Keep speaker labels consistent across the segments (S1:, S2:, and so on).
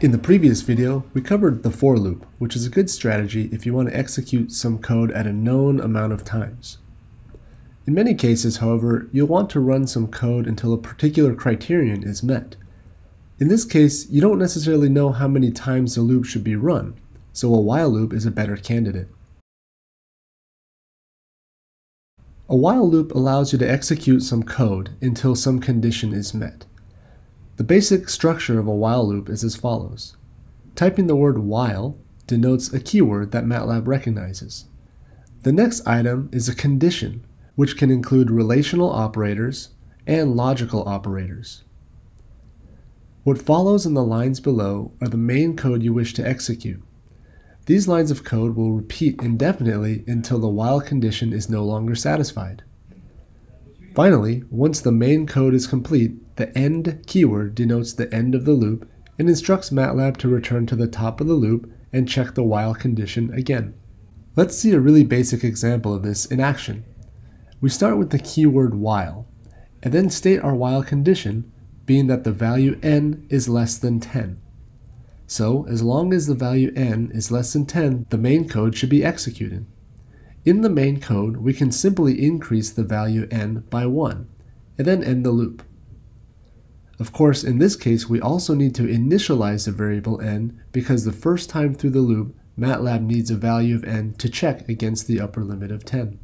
S1: In the previous video, we covered the for loop, which is a good strategy if you want to execute some code at a known amount of times. In many cases, however, you'll want to run some code until a particular criterion is met. In this case, you don't necessarily know how many times the loop should be run, so a while loop is a better candidate. A while loop allows you to execute some code until some condition is met. The basic structure of a while loop is as follows. Typing the word while denotes a keyword that MATLAB recognizes. The next item is a condition, which can include relational operators and logical operators. What follows in the lines below are the main code you wish to execute. These lines of code will repeat indefinitely until the while condition is no longer satisfied. Finally, once the main code is complete, the end keyword denotes the end of the loop and instructs MATLAB to return to the top of the loop and check the while condition again. Let's see a really basic example of this in action. We start with the keyword while, and then state our while condition, being that the value n is less than 10. So, as long as the value n is less than 10, the main code should be executed. In the main code, we can simply increase the value n by 1, and then end the loop. Of course, in this case, we also need to initialize the variable n because the first time through the loop, MATLAB needs a value of n to check against the upper limit of 10.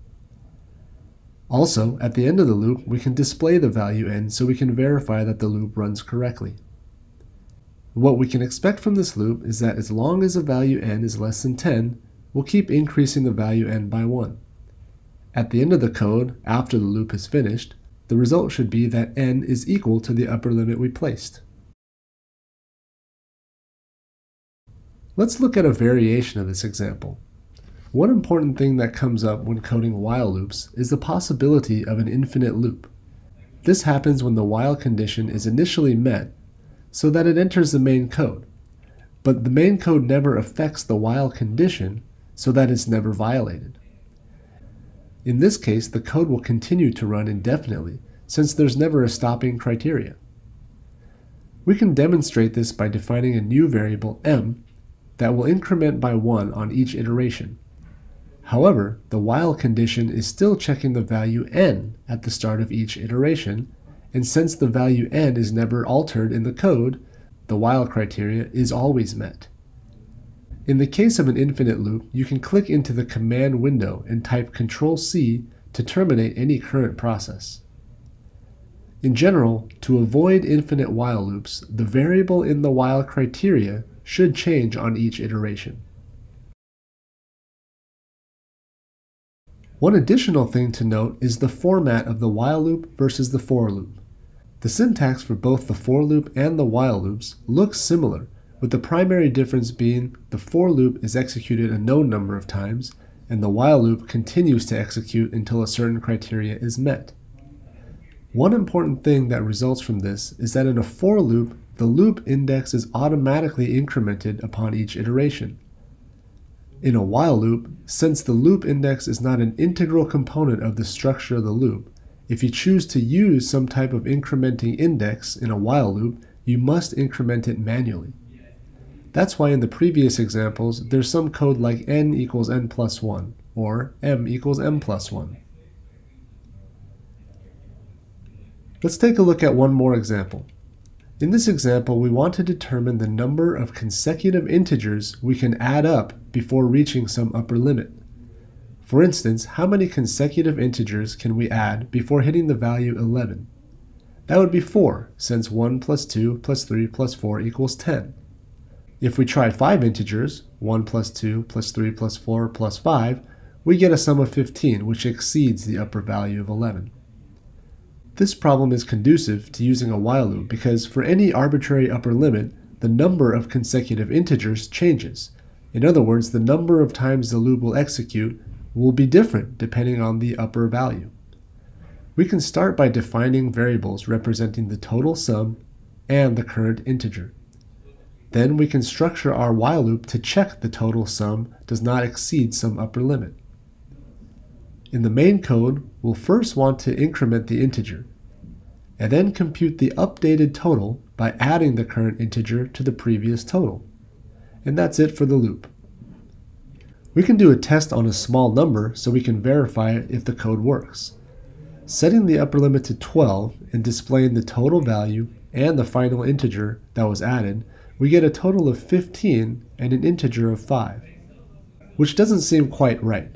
S1: Also, at the end of the loop, we can display the value n so we can verify that the loop runs correctly. What we can expect from this loop is that as long as the value n is less than 10, we'll keep increasing the value n by 1. At the end of the code, after the loop is finished, the result should be that n is equal to the upper limit we placed. Let's look at a variation of this example. One important thing that comes up when coding while loops is the possibility of an infinite loop. This happens when the while condition is initially met so that it enters the main code, but the main code never affects the while condition so that it's never violated. In this case, the code will continue to run indefinitely since there's never a stopping criteria. We can demonstrate this by defining a new variable m that will increment by 1 on each iteration. However, the while condition is still checking the value n at the start of each iteration, and since the value n is never altered in the code, the while criteria is always met. In the case of an infinite loop, you can click into the command window and type Ctrl-C to terminate any current process. In general, to avoid infinite while loops, the variable in the while criteria should change on each iteration. One additional thing to note is the format of the while loop versus the for loop. The syntax for both the for loop and the while loops looks similar, with the primary difference being the for loop is executed a known number of times, and the while loop continues to execute until a certain criteria is met. One important thing that results from this is that in a for loop, the loop index is automatically incremented upon each iteration. In a while loop, since the loop index is not an integral component of the structure of the loop, if you choose to use some type of incrementing index in a while loop, you must increment it manually. That's why in the previous examples, there's some code like n equals n plus 1, or m equals m plus 1. Let's take a look at one more example. In this example, we want to determine the number of consecutive integers we can add up before reaching some upper limit. For instance, how many consecutive integers can we add before hitting the value 11? That would be 4, since 1 plus 2 plus 3 plus 4 equals 10. If we try 5 integers, 1 plus 2 plus 3 plus 4 plus 5, we get a sum of 15, which exceeds the upper value of 11. This problem is conducive to using a while loop because for any arbitrary upper limit, the number of consecutive integers changes. In other words, the number of times the loop will execute will be different depending on the upper value. We can start by defining variables representing the total sum and the current integer. Then we can structure our while loop to check the total sum does not exceed some upper limit. In the main code, we'll first want to increment the integer, and then compute the updated total by adding the current integer to the previous total. And that's it for the loop. We can do a test on a small number so we can verify if the code works. Setting the upper limit to 12 and displaying the total value and the final integer that was added, we get a total of 15 and an integer of 5. Which doesn't seem quite right.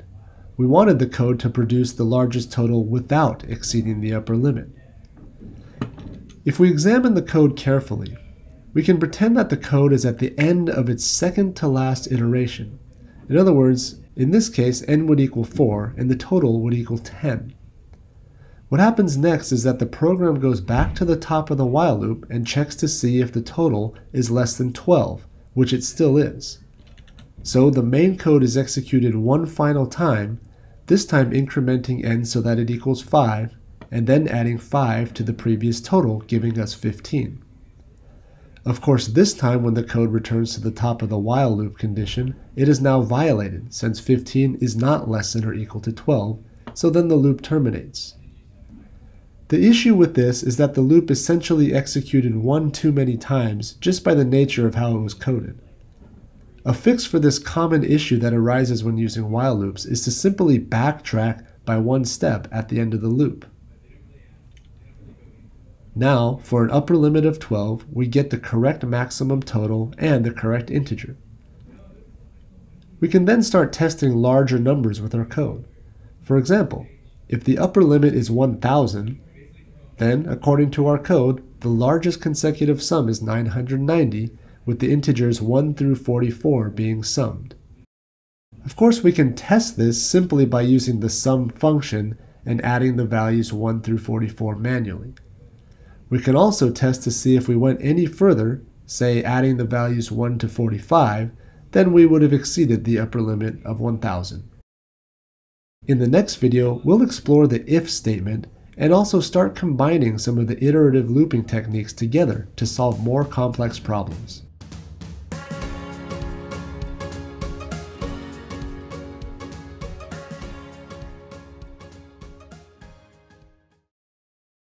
S1: We wanted the code to produce the largest total without exceeding the upper limit. If we examine the code carefully, we can pretend that the code is at the end of its second to last iteration. In other words, in this case, n would equal 4 and the total would equal 10. What happens next is that the program goes back to the top of the while loop and checks to see if the total is less than 12, which it still is. So the main code is executed one final time, this time incrementing n so that it equals 5, and then adding 5 to the previous total, giving us 15. Of course, this time when the code returns to the top of the while loop condition, it is now violated, since 15 is not less than or equal to 12, so then the loop terminates. The issue with this is that the loop essentially executed one too many times just by the nature of how it was coded. A fix for this common issue that arises when using while loops is to simply backtrack by one step at the end of the loop. Now, for an upper limit of 12, we get the correct maximum total and the correct integer. We can then start testing larger numbers with our code. For example, if the upper limit is 1000, then, according to our code, the largest consecutive sum is 990, with the integers 1 through 44 being summed. Of course, we can test this simply by using the sum function and adding the values 1 through 44 manually. We can also test to see if we went any further, say adding the values 1 to 45, then we would have exceeded the upper limit of 1000. In the next video, we'll explore the if statement and also start combining some of the iterative looping techniques together to solve more complex problems.